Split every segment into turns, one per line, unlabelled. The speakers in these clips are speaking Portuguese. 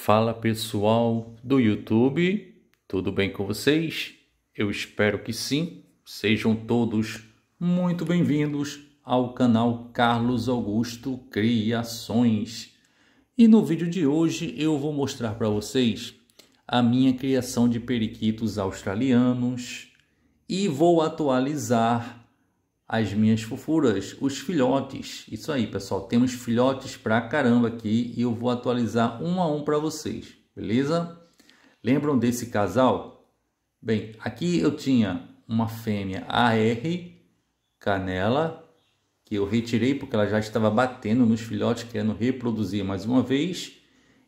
Fala pessoal do YouTube, tudo bem com vocês? Eu espero que sim. Sejam todos muito bem-vindos ao canal Carlos Augusto Criações. E no vídeo de hoje eu vou mostrar para vocês a minha criação de periquitos australianos e vou atualizar as minhas fofuras, os filhotes. Isso aí, pessoal, temos filhotes pra caramba aqui e eu vou atualizar um a um para vocês, beleza? Lembram desse casal? Bem, aqui eu tinha uma fêmea AR canela que eu retirei porque ela já estava batendo nos filhotes querendo reproduzir mais uma vez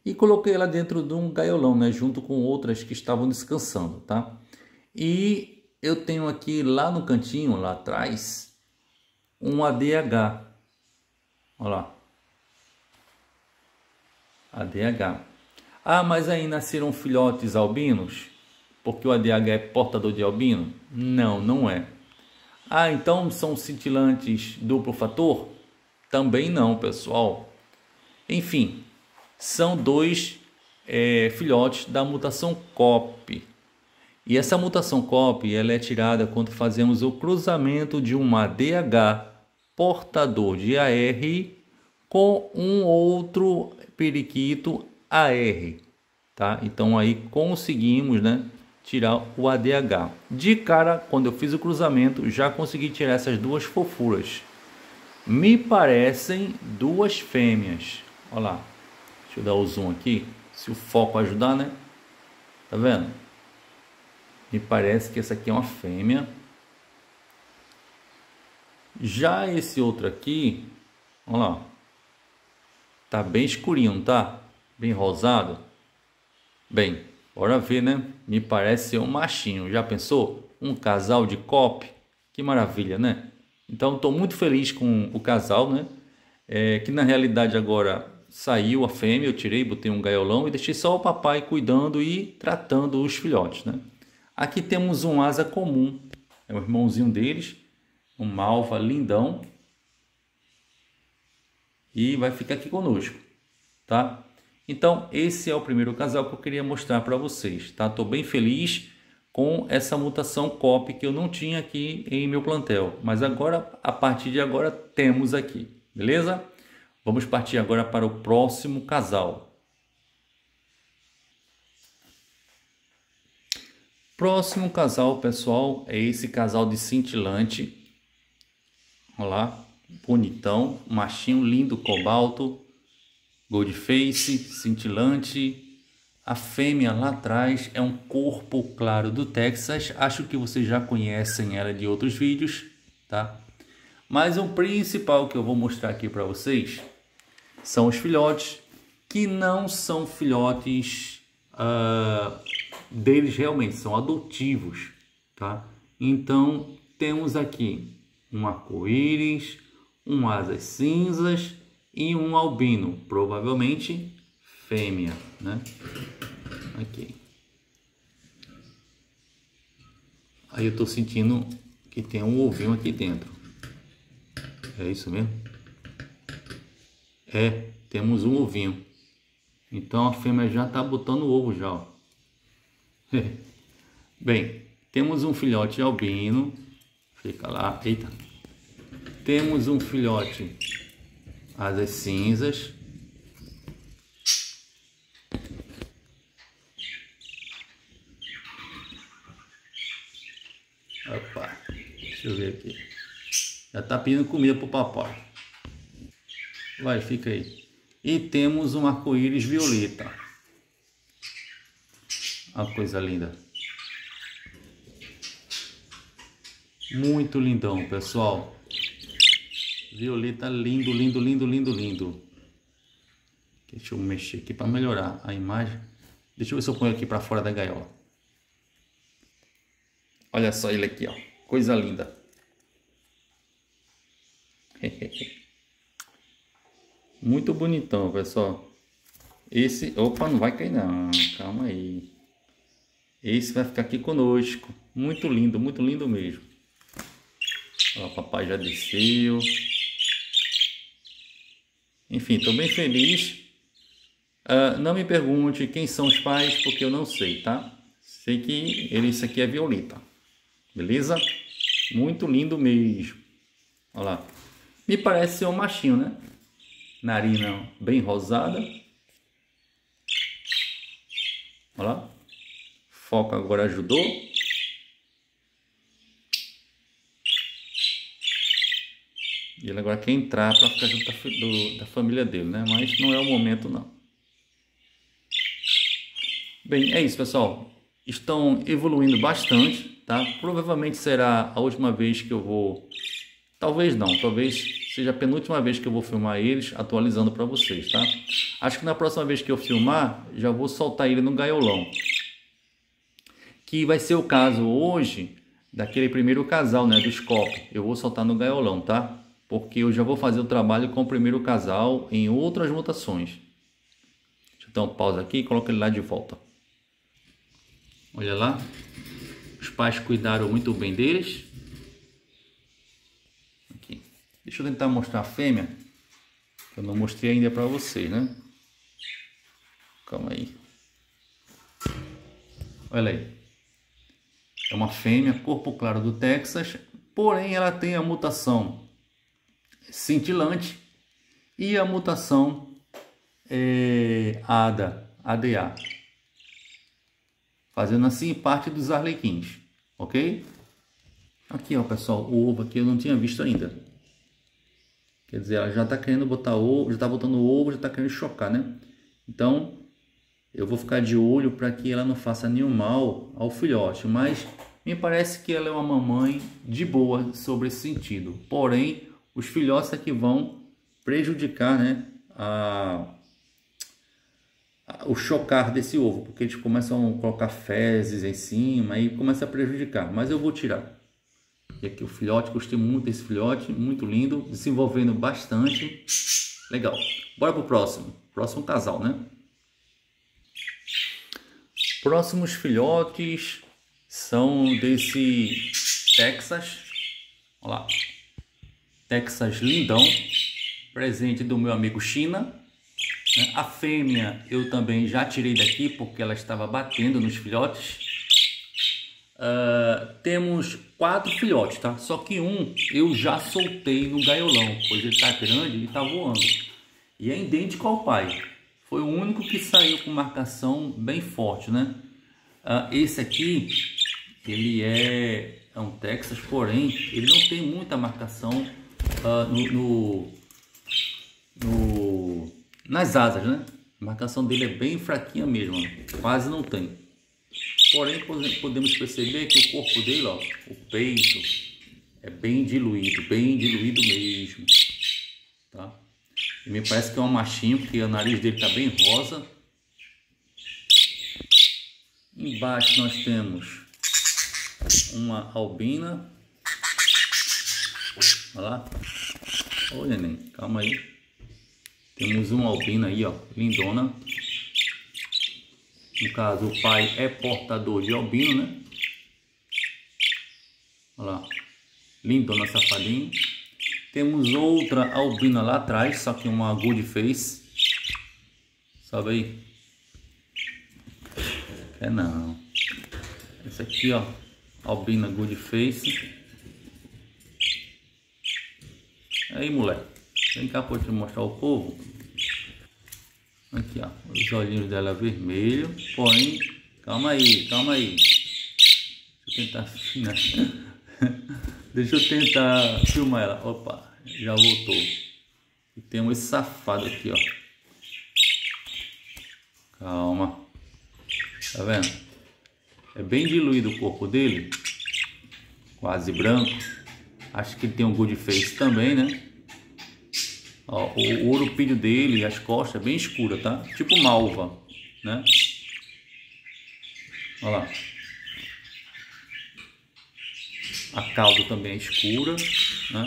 e coloquei ela dentro de um gaiolão, né, junto com outras que estavam descansando, tá? E eu tenho aqui lá no cantinho, lá atrás, um ADH. Olha lá. ADH. Ah, mas aí nasceram filhotes albinos? Porque o ADH é portador de albino? Não, não é. Ah, então são cintilantes duplo fator? Também não, pessoal. Enfim, são dois é, filhotes da mutação COP. E essa mutação COP ela é tirada quando fazemos o cruzamento de uma ADH portador de AR com um outro periquito AR, tá? Então aí conseguimos, né, tirar o ADH. De cara, quando eu fiz o cruzamento, já consegui tirar essas duas fofuras. Me parecem duas fêmeas. Olha lá. Deixa eu dar o zoom aqui, se o foco ajudar, né? Tá vendo? Me parece que essa aqui é uma fêmea já esse outro aqui, olha lá, tá bem escurinho, tá? Bem rosado. Bem, bora ver, né? Me parece ser um machinho. Já pensou? Um casal de cop? Que maravilha, né? Então, estou muito feliz com o casal, né? É, que na realidade agora saiu a fêmea, eu tirei, botei um gaiolão e deixei só o papai cuidando e tratando os filhotes, né? Aqui temos um asa comum, é o irmãozinho deles, um malva lindão. E vai ficar aqui conosco, tá? Então, esse é o primeiro casal que eu queria mostrar para vocês, tá? Tô bem feliz com essa mutação COP que eu não tinha aqui em meu plantel, mas agora, a partir de agora, temos aqui, beleza? Vamos partir agora para o próximo casal. Próximo casal, pessoal, é esse casal de cintilante Olha lá, bonitão, machinho lindo, cobalto, gold face, cintilante. A fêmea lá atrás é um corpo claro do Texas. Acho que vocês já conhecem ela de outros vídeos, tá? Mas o principal que eu vou mostrar aqui para vocês são os filhotes que não são filhotes uh, deles realmente, são adotivos, tá? Então temos aqui um arco-íris, um asas cinzas e um albino, provavelmente fêmea, né? Aqui. Aí eu tô sentindo que tem um ovinho aqui dentro. É isso mesmo? É, temos um ovinho. Então a fêmea já tá botando o ovo já. Bem, temos um filhote albino Fica lá, eita. Temos um filhote asas cinzas. Opa, deixa eu ver aqui. Já tá pedindo comida pro papai. Vai, fica aí. E temos um arco-íris violeta. Uma coisa linda. Muito lindão, pessoal. Violeta lindo, lindo, lindo, lindo, lindo. Deixa eu mexer aqui para melhorar a imagem. Deixa eu ver se eu ponho aqui para fora da gaiola. Olha só ele aqui, ó. Coisa linda. Muito bonitão, pessoal. Esse, opa, não vai cair não. Calma aí. Esse vai ficar aqui conosco. Muito lindo, muito lindo mesmo. Ó, o papai já desceu. Enfim, estou bem feliz. Uh, não me pergunte quem são os pais, porque eu não sei, tá? Sei que ele, isso aqui é violeta. Beleza? Muito lindo mesmo. Olha lá. Me parece ser um machinho, né? Narina bem rosada. Olha lá. Foca agora ajudou. E ele agora quer entrar para ficar junto da, do, da família dele, né? Mas não é o momento, não. Bem, é isso, pessoal. Estão evoluindo bastante, tá? Provavelmente será a última vez que eu vou... Talvez não, talvez seja a penúltima vez que eu vou filmar eles, atualizando para vocês, tá? Acho que na próxima vez que eu filmar, já vou soltar ele no gaiolão. Que vai ser o caso hoje daquele primeiro casal, né, do Scope. Eu vou soltar no gaiolão, tá? Porque eu já vou fazer o trabalho com o primeiro casal em outras mutações. Deixa eu dar um pausa aqui e coloco ele lá de volta. Olha lá, os pais cuidaram muito bem deles. Aqui. Deixa eu tentar mostrar a fêmea, que eu não mostrei ainda para vocês, né? Calma aí. Olha aí. É uma fêmea, corpo claro do Texas, porém ela tem a mutação cintilante e a mutação é, ADA, ADA, fazendo assim parte dos arlequins, ok? Aqui, ó, pessoal, o ovo aqui eu não tinha visto ainda. Quer dizer, ela já está querendo botar ovo, já está botando ovo, já está querendo chocar, né? Então, eu vou ficar de olho para que ela não faça nenhum mal ao filhote, mas me parece que ela é uma mamãe de boa sobre esse sentido. Porém, os filhotes é que vão prejudicar né, a, a, o chocar desse ovo, porque eles começam a colocar fezes em cima e começa a prejudicar. Mas eu vou tirar. E aqui o filhote, gostei muito desse filhote, muito lindo, desenvolvendo bastante. Legal. Bora pro próximo. Próximo casal, né? Próximos filhotes são desse Texas. Olha lá. Texas lindão, presente do meu amigo China. Né? A fêmea eu também já tirei daqui porque ela estava batendo nos filhotes. Uh, temos quatro filhotes, tá? Só que um eu já soltei no gaiolão, pois ele está grande e está voando. E é idêntico ao pai. Foi o único que saiu com marcação bem forte, né? Uh, esse aqui, ele é, é um Texas, porém, ele não tem muita marcação uh, no, no, no, nas asas, né? A marcação dele é bem fraquinha mesmo, quase não tem. Porém, podemos perceber que o corpo dele, ó, o peito, é bem diluído, bem diluído mesmo, tá? E me parece que é um machinho, porque o nariz dele tá bem rosa. Embaixo nós temos uma albina Olha lá. Ô, neném, calma aí. Temos uma albina aí, ó, lindona. No caso, o pai é portador de albino, né? Olha lá. Lindona safadinho. Temos outra albina lá atrás, só que uma good face. Sabe aí? É não. Essa aqui, ó. Albina good face. Aí, moleque. Vem cá pra eu te mostrar o povo. Aqui, ó. Os olhinhos dela vermelho. Porém, calma aí, calma aí. Deixa eu tentar afinar. Deixa eu tentar filmar ela. Opa, já voltou. E tem esse safado aqui, ó. Calma. Tá vendo? É bem diluído o corpo dele. Quase branco. Acho que ele tem um good face também, né? Ó, o, o ourupilho dele, as costas, é bem escura, tá? Tipo malva, né? Olha lá. A cauda também é escura, né?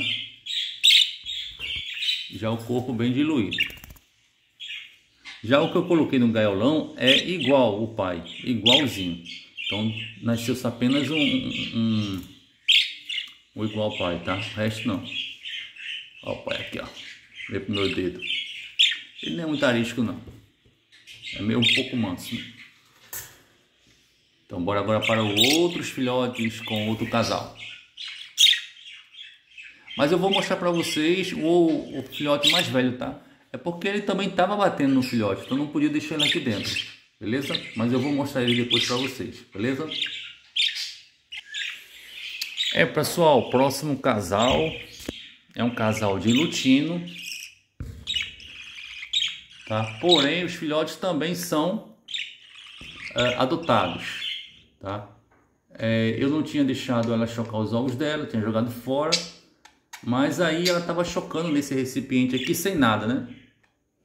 Já o corpo bem diluído. Já o que eu coloquei no gaiolão é igual o pai, igualzinho. Então nasceu apenas um, um o igual pai, tá? O resto não. Ó o pai aqui, ó. Vê pro meu dedo. Ele não é muito arisco, não. É meio um pouco manso, né? Então bora agora para outros filhotes com outro casal. Mas eu vou mostrar para vocês o, o, filhote mais velho, tá? É porque ele também estava batendo no filhote, então não podia deixar ele aqui dentro, beleza? Mas eu vou mostrar ele depois para vocês, beleza? É pessoal, o próximo casal é um casal de lutino, tá? Porém, os filhotes também são é, adotados, tá? É, eu não tinha deixado ela chocar os ovos dela, tinha jogado fora, mas aí ela estava chocando nesse recipiente aqui sem nada, né?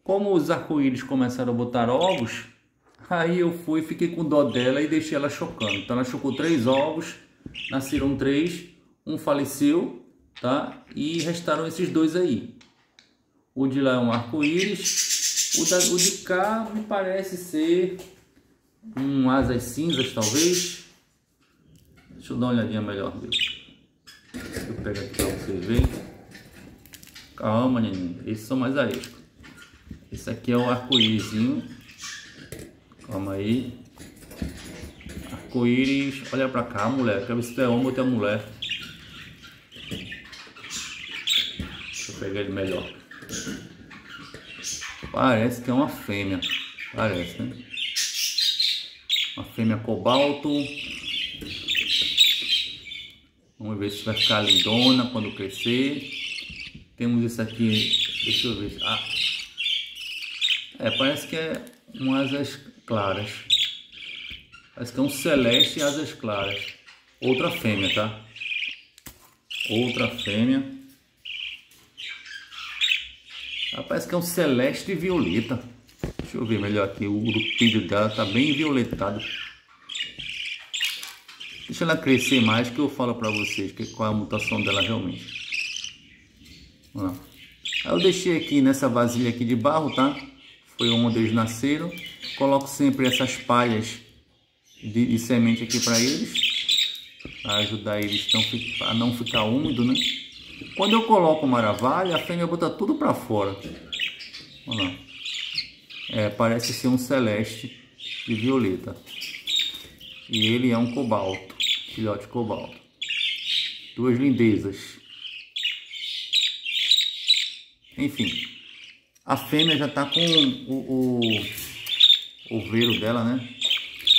Como os arco-íris começaram a botar ovos, aí eu fui, fiquei com dó dela e deixei ela chocando. Então ela chocou três ovos, nasceram três, um faleceu, tá? E restaram esses dois aí. O de lá é um arco-íris, o, o de cá me parece ser um asas cinzas, talvez. Deixa eu dar uma olhadinha melhor dele. Eu pego aqui para vocês verem. Calma, neném. Esses são mais arescos. Esse aqui é o arco-írisinho. Calma aí. Arco-íris. Olha pra cá, mulher. Quero ver se tu é homem ou tu é mulher. Deixa eu pegar ele melhor. Parece que é uma fêmea. Parece, né? Uma fêmea cobalto. Vamos ver se vai ficar lindona quando crescer. Temos esse aqui, deixa eu ver. Ah, é, parece que é um asas claras. Parece que é um celeste e asas claras. Outra fêmea, tá? Outra fêmea. Parece que é um celeste violeta. Deixa eu ver melhor aqui. O grupinho dela tá bem violetado. Deixa ela crescer mais que eu falo para vocês que qual é a mutação dela realmente. Aí eu deixei aqui nessa vasilha aqui de barro, tá? Foi onde eles nasceram. Coloco sempre essas palhas de, de semente aqui para eles. Ajudar eles a não ficar úmido, né? Quando eu coloco o maravalha, a fêmea bota tudo para fora. Olha lá. É, parece ser um celeste de violeta. E ele é um cobalto filhote cobalto. Duas lindezas. Enfim, a fêmea já está com o, o, o dela, né?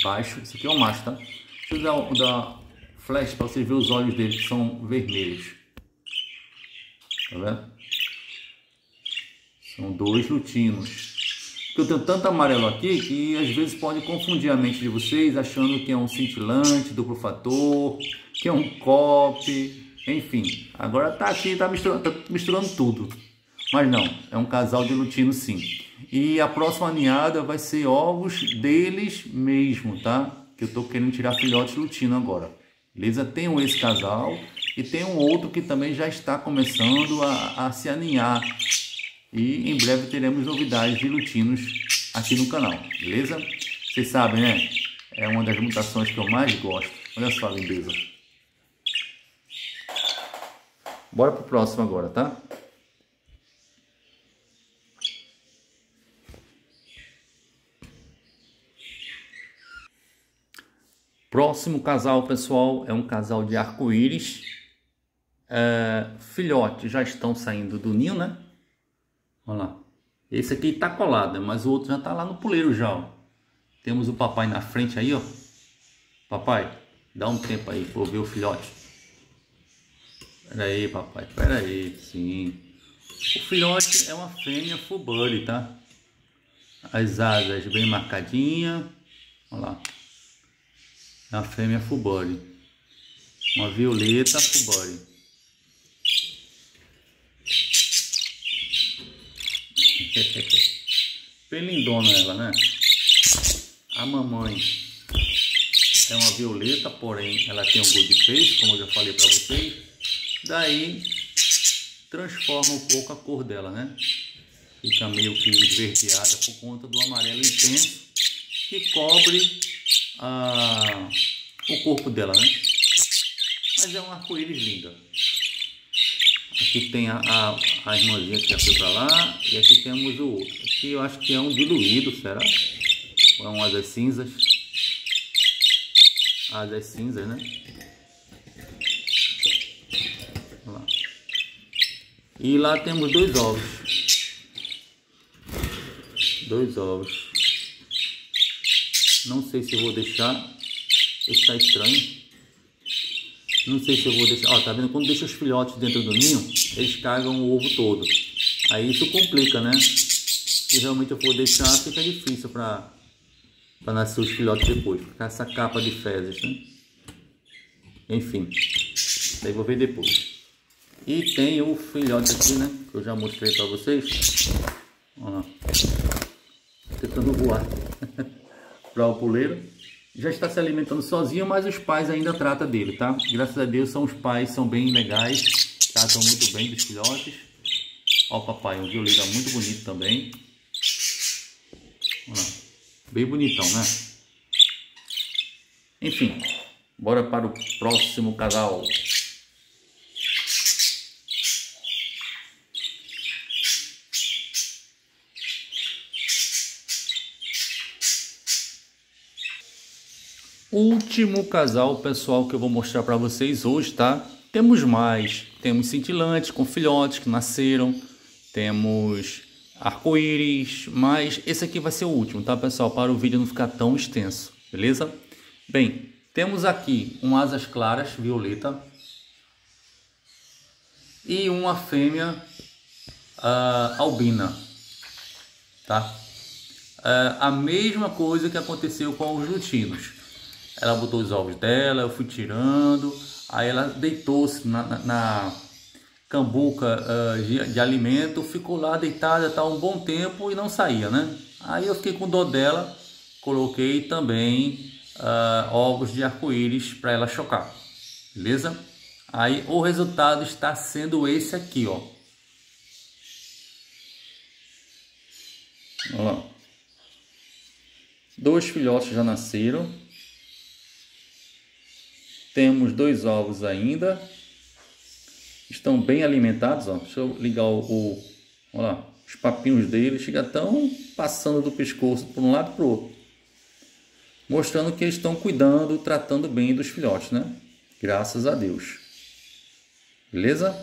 Baixo. Esse aqui é o macho, tá? Deixa eu dar, dar flash para você ver os olhos dele que são vermelhos. Tá vendo? São dois lutinos. Eu tenho tanto amarelo aqui que às vezes pode confundir a mente de vocês achando que é um cintilante, duplo fator, que é um copy, enfim. Agora tá aqui, tá misturando, tá misturando tudo. Mas não, é um casal de lutino sim. E a próxima ninhada vai ser ovos deles mesmo, tá? Que eu tô querendo tirar filhotes lutino agora. Beleza? Um esse casal e tem um outro que também já está começando a, a se aninhar e em breve teremos novidades de lutinos aqui no canal, beleza? Vocês sabem, né? É uma das mutações que eu mais gosto. Olha só a lindeza. Bora pro próximo agora, tá? Próximo casal, pessoal, é um casal de arco-íris. É, já estão saindo do ninho, né? Olha lá. Esse aqui tá colado, mas o outro já tá lá no puleiro já, ó. Temos o papai na frente aí, ó. Papai, dá um tempo aí eu ver o filhote. Pera aí, papai, pera aí, sim. O filhote é uma fêmea full body, tá? As asas bem marcadinha. Olha lá. É uma fêmea full body. Uma violeta full body. Bem lindona ela, né? A mamãe é uma violeta, porém ela tem um good face, como eu já falei para vocês. Daí transforma um pouco a cor dela, né? Fica meio que esverdeada por conta do amarelo intenso que cobre a, o corpo dela, né? Mas é um arco-íris linda. Aqui tem a, a, a irmãzinha que já foi para lá. E aqui temos o outro. Aqui eu acho que é um diluído, será? são asas cinzas. Asas cinzas, né? Lá. E lá temos dois ovos. Dois ovos. Não sei se vou deixar. Está estranho. Não sei se eu vou deixar. Ó, tá vendo? Quando deixa os filhotes dentro do ninho, eles cagam o ovo todo. Aí isso complica, né? Se realmente eu for deixar, fica difícil para para nascer os filhotes depois. Ficar essa capa de fezes, né? Enfim. Daí vou ver depois. E tem o filhote aqui, né? Que eu já mostrei para vocês. Lá. Tentando voar. para o puleiro já está se alimentando sozinho, mas os pais ainda tratam dele, tá? Graças a Deus são os pais, são bem legais, tratam muito bem dos filhotes. Ó papai, um violeiro muito bonito também. Bem bonitão, né? Enfim, bora para o próximo casal. Último casal pessoal que eu vou mostrar para vocês hoje, tá? Temos mais, temos cintilantes com filhotes que nasceram, temos arco-íris, mas esse aqui vai ser o último, tá pessoal? Para o vídeo não ficar tão extenso, beleza? Bem, temos aqui um asas claras, violeta, e uma fêmea uh, albina, tá? Uh, a mesma coisa que aconteceu com os lutinos ela botou os ovos dela, eu fui tirando, aí ela deitou-se na, na, na, cambuca uh, de, de, alimento, ficou lá deitada tá, um bom tempo e não saía, né? Aí eu fiquei com dor dela, coloquei também uh, ovos de arco-íris para ela chocar, beleza? Aí o resultado está sendo esse aqui, ó. Olha lá. Dois filhotes já nasceram. Temos dois ovos ainda. Estão bem alimentados, ó. Deixa eu ligar o, o lá, os papinhos deles chega tão passando do pescoço para um lado para o outro. Mostrando que eles estão cuidando, tratando bem dos filhotes, né? Graças a Deus. Beleza?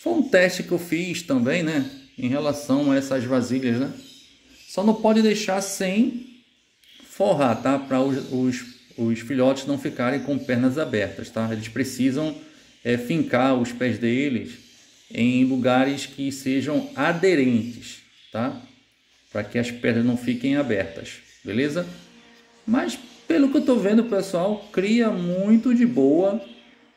Foi um teste que eu fiz também, né? Em relação a essas vasilhas, né? Só não pode deixar sem forrar, tá? Para os, os os filhotes não ficarem com pernas abertas, tá? Eles precisam é, fincar os pés deles em lugares que sejam aderentes, tá? Para que as pernas não fiquem abertas, beleza? Mas pelo que eu estou vendo, pessoal, cria muito de boa.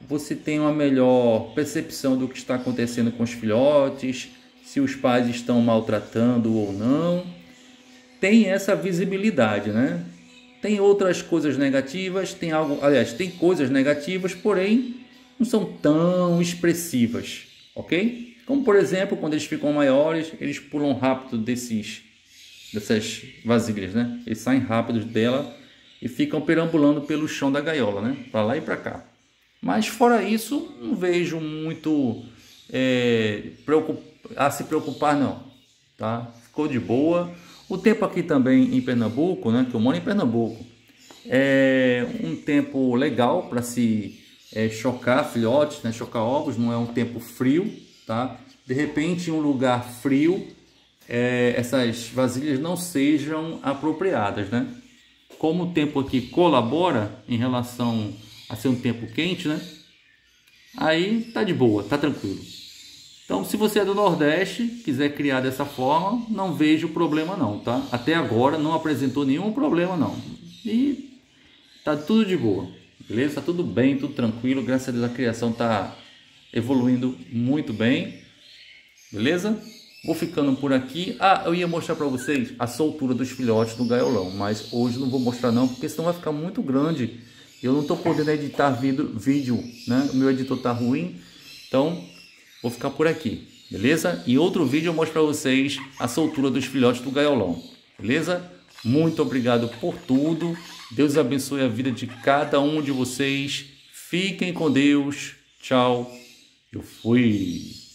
Você tem uma melhor percepção do que está acontecendo com os filhotes, se os pais estão maltratando ou não. Tem essa visibilidade, né? Tem outras coisas negativas, tem algo, aliás, tem coisas negativas, porém não são tão expressivas, ok? Como por exemplo, quando eles ficam maiores, eles pulam rápido desses dessas vasilhas, né? Eles saem rápidos dela e ficam perambulando pelo chão da gaiola, né? Para lá e para cá. Mas fora isso, não vejo muito é, a se preocupar não, tá? Ficou de boa. O tempo aqui também em Pernambuco, né, que eu moro em Pernambuco, é um tempo legal para se é, chocar filhotes, né, chocar ovos, não é um tempo frio, tá? De repente, em um lugar frio, é, essas vasilhas não sejam apropriadas, né? Como o tempo aqui colabora em relação a ser um tempo quente, né? Aí tá de boa, tá tranquilo. Então, se você é do Nordeste, quiser criar dessa forma, não vejo problema não, tá? Até agora não apresentou nenhum problema não. E tá tudo de boa, beleza? Tá tudo bem, tudo tranquilo. Graças a Deus a criação tá evoluindo muito bem, beleza? Vou ficando por aqui. Ah, eu ia mostrar para vocês a soltura dos filhotes do gaiolão, mas hoje não vou mostrar não, porque senão vai ficar muito grande. Eu não estou podendo editar vídeo, vídeo, né? O meu editor tá ruim, então vou ficar por aqui, beleza? Em outro vídeo eu mostro para vocês a soltura dos filhotes do gaiolão, beleza? Muito obrigado por tudo. Deus abençoe a vida de cada um de vocês. Fiquem com Deus. Tchau. Eu fui.